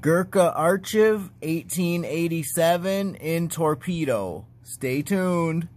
Gurkha Archive 1887 in Torpedo. Stay tuned.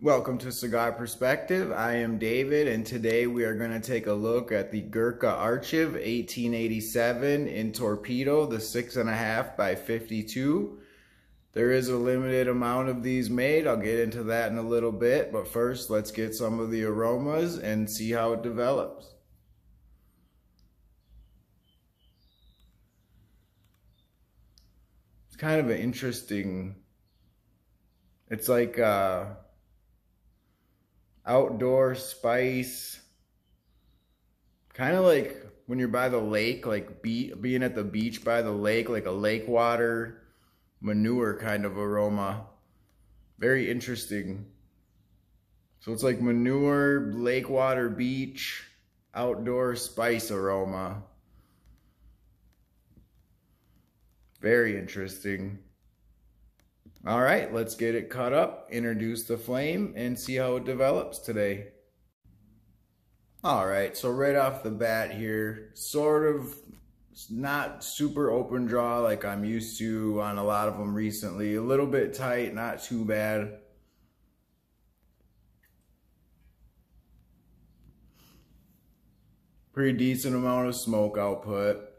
Welcome to Cigar Perspective. I am David, and today we are going to take a look at the Gurkha Archive 1887 in Torpedo, the 6.5 by 52. There is a limited amount of these made. I'll get into that in a little bit, but first let's get some of the aromas and see how it develops. It's kind of an interesting, it's like uh, outdoor spice, kind of like when you're by the lake, like be, being at the beach by the lake, like a lake water manure kind of aroma. Very interesting. So it's like manure, lake water, beach, outdoor spice aroma. Very interesting. All right, let's get it cut up, introduce the flame, and see how it develops today. All right, so right off the bat here, sort of not super open draw like I'm used to on a lot of them recently. A little bit tight, not too bad. Pretty decent amount of smoke output.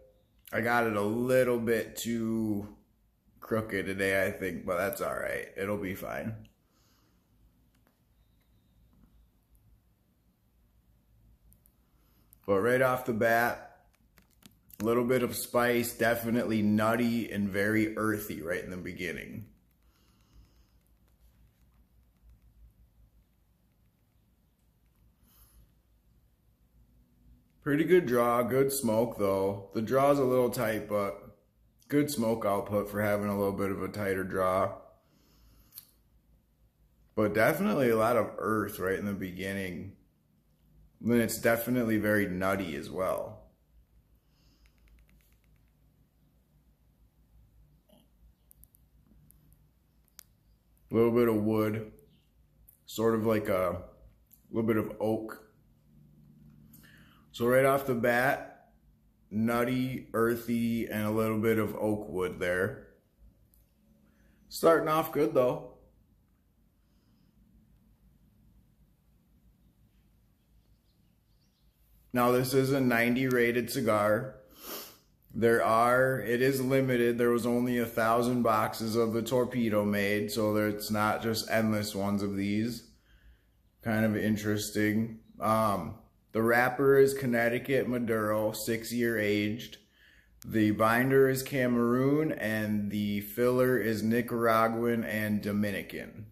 I got it a little bit too crooked today, I think, but that's all right. It'll be fine. But right off the bat, a little bit of spice, definitely nutty and very earthy right in the beginning. Pretty good draw, good smoke though. The draw's a little tight, but good smoke output for having a little bit of a tighter draw. But definitely a lot of earth right in the beginning. And it's definitely very nutty as well. a little bit of wood, sort of like a little bit of oak. So right off the bat, nutty, earthy, and a little bit of oak wood there. Starting off good though. Now this is a 90 rated cigar. There are, it is limited. There was only a thousand boxes of the torpedo made, so it's not just endless ones of these. Kind of interesting. Um, the wrapper is Connecticut Maduro, six year aged. The binder is Cameroon, and the filler is Nicaraguan and Dominican.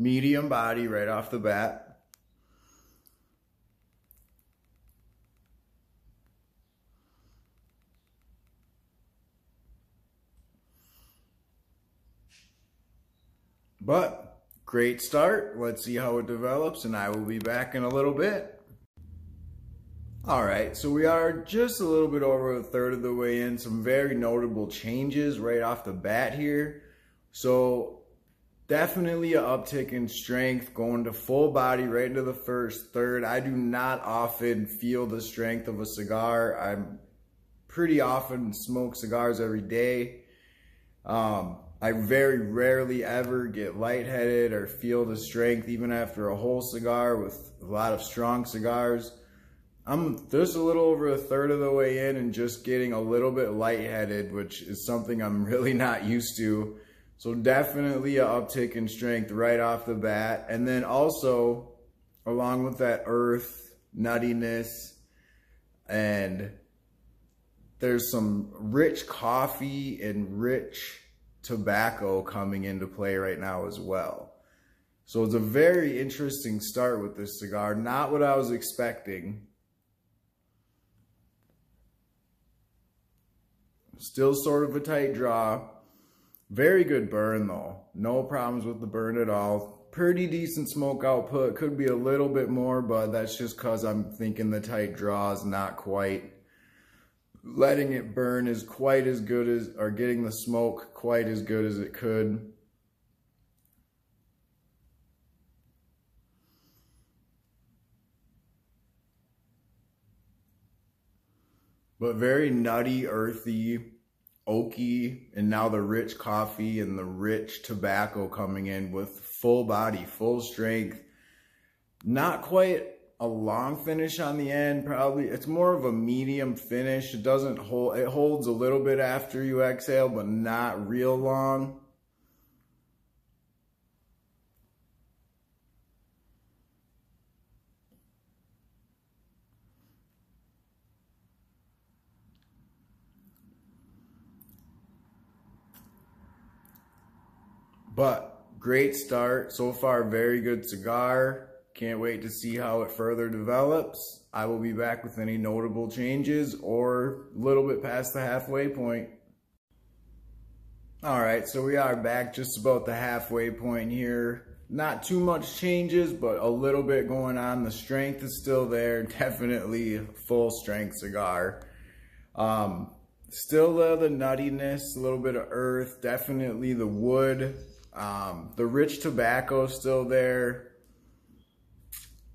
medium body right off the bat. But great start. Let's see how it develops and I will be back in a little bit. All right, so we are just a little bit over a third of the way in. Some very notable changes right off the bat here. So Definitely an uptick in strength, going to full body right into the first third. I do not often feel the strength of a cigar. I'm pretty often smoke cigars every day. Um, I very rarely ever get lightheaded or feel the strength even after a whole cigar with a lot of strong cigars. I'm just a little over a third of the way in and just getting a little bit lightheaded, which is something I'm really not used to. So definitely a uptick in strength right off the bat. And then also, along with that earth, nuttiness, and there's some rich coffee and rich tobacco coming into play right now as well. So it's a very interesting start with this cigar. Not what I was expecting. Still sort of a tight draw. Very good burn though. No problems with the burn at all. Pretty decent smoke output. Could be a little bit more, but that's just because I'm thinking the tight draw is not quite letting it burn is quite as good as, or getting the smoke quite as good as it could. But very nutty, earthy, oaky, and now the rich coffee and the rich tobacco coming in with full body, full strength. Not quite a long finish on the end, probably. It's more of a medium finish. It doesn't hold, it holds a little bit after you exhale, but not real long. But great start. So far, very good cigar. Can't wait to see how it further develops. I will be back with any notable changes or a little bit past the halfway point. All right, so we are back just about the halfway point here. Not too much changes, but a little bit going on. The strength is still there. Definitely full strength cigar. Um, still uh, the nuttiness, a little bit of earth, definitely the wood um, the rich tobacco still there.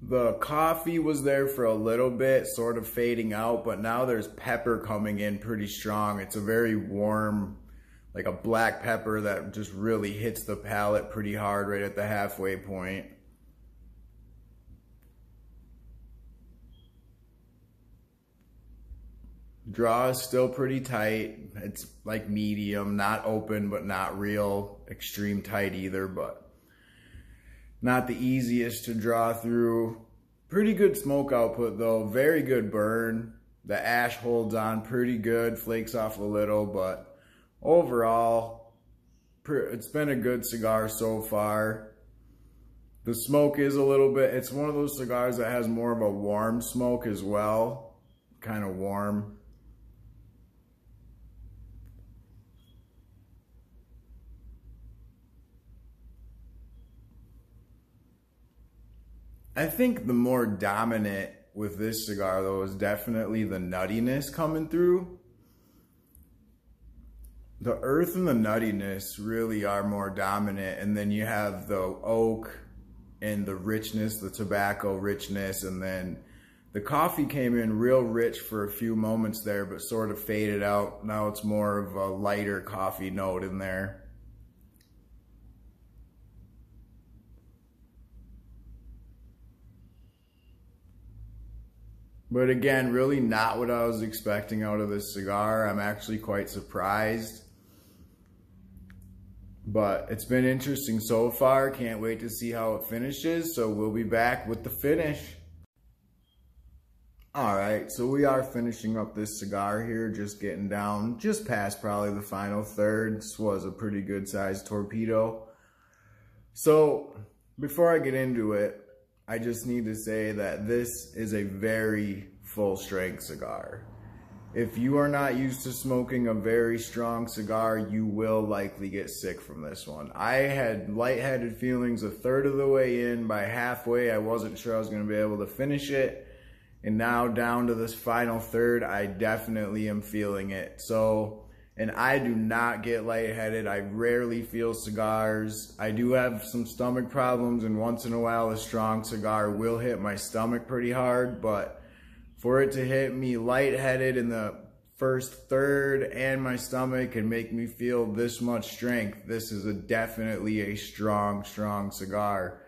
The coffee was there for a little bit, sort of fading out, but now there's pepper coming in pretty strong. It's a very warm, like a black pepper that just really hits the palate pretty hard right at the halfway point. Draw is still pretty tight. It's like medium, not open, but not real extreme tight either, but not the easiest to draw through. Pretty good smoke output though, very good burn. The ash holds on pretty good, flakes off a little, but overall, it's been a good cigar so far. The smoke is a little bit, it's one of those cigars that has more of a warm smoke as well, kind of warm. I think the more dominant with this cigar though is definitely the nuttiness coming through. The earth and the nuttiness really are more dominant and then you have the oak and the richness, the tobacco richness and then the coffee came in real rich for a few moments there but sort of faded out. Now it's more of a lighter coffee note in there. But again, really not what I was expecting out of this cigar. I'm actually quite surprised. But it's been interesting so far. Can't wait to see how it finishes. So we'll be back with the finish. All right, so we are finishing up this cigar here, just getting down, just past probably the final third. This was a pretty good sized torpedo. So before I get into it, I just need to say that this is a very full strength cigar. If you are not used to smoking a very strong cigar, you will likely get sick from this one. I had lightheaded feelings a third of the way in. By halfway, I wasn't sure I was going to be able to finish it. And now down to this final third, I definitely am feeling it. So and I do not get lightheaded. I rarely feel cigars. I do have some stomach problems, and once in a while, a strong cigar will hit my stomach pretty hard. But for it to hit me lightheaded in the first third and my stomach and make me feel this much strength, this is a definitely a strong, strong cigar.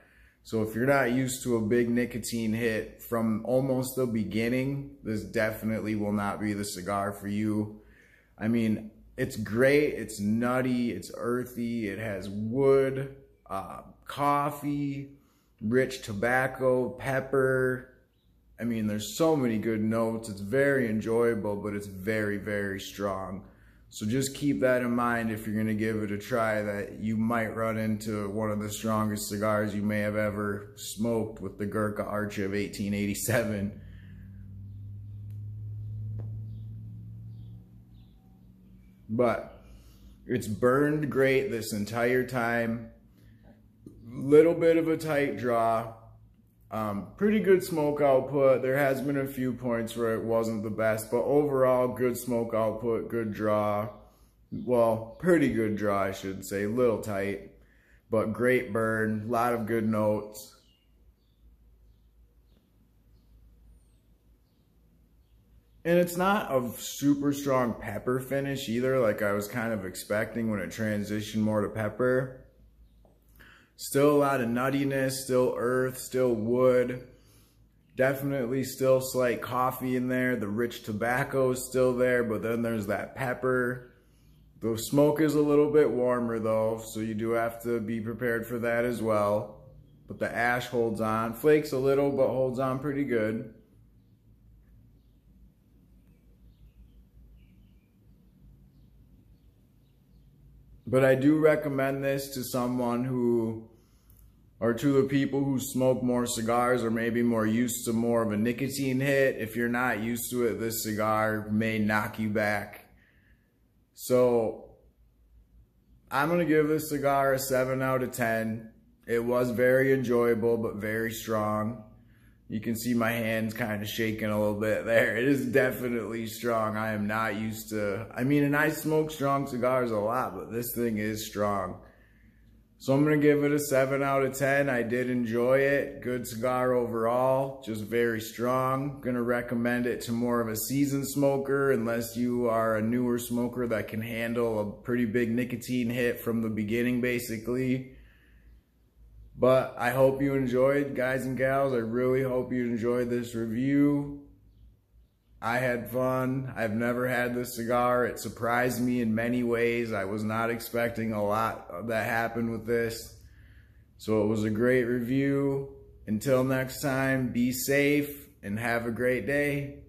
So if you're not used to a big nicotine hit from almost the beginning, this definitely will not be the cigar for you. I mean, it's great. It's nutty. It's earthy. It has wood, uh, coffee, rich tobacco, pepper. I mean, there's so many good notes. It's very enjoyable, but it's very, very strong. So just keep that in mind if you're going to give it a try that you might run into one of the strongest cigars you may have ever smoked with the Gurkha Archive of 1887. But it's burned great this entire time. Little bit of a tight draw. Um, pretty good smoke output. There has been a few points where it wasn't the best, but overall good smoke output, good draw. Well, pretty good draw, I should say. Little tight, but great burn. A lot of good notes. And it's not a super strong pepper finish either, like I was kind of expecting when it transitioned more to pepper. Still a lot of nuttiness, still earth, still wood. Definitely still slight coffee in there. The rich tobacco is still there, but then there's that pepper. The smoke is a little bit warmer though, so you do have to be prepared for that as well. But the ash holds on. Flakes a little, but holds on pretty good. But I do recommend this to someone who, or to the people who smoke more cigars or maybe more used to more of a nicotine hit. If you're not used to it, this cigar may knock you back. So I'm going to give this cigar a 7 out of 10. It was very enjoyable, but very strong. You can see my hands kind of shaking a little bit there. It is definitely strong. I am not used to, I mean, and I smoke strong cigars a lot, but this thing is strong. So I'm going to give it a 7 out of 10. I did enjoy it. Good cigar overall. Just very strong. Going to recommend it to more of a seasoned smoker unless you are a newer smoker that can handle a pretty big nicotine hit from the beginning basically. But I hope you enjoyed, guys and gals. I really hope you enjoyed this review. I had fun. I've never had this cigar. It surprised me in many ways. I was not expecting a lot that happened with this. So it was a great review. Until next time, be safe and have a great day.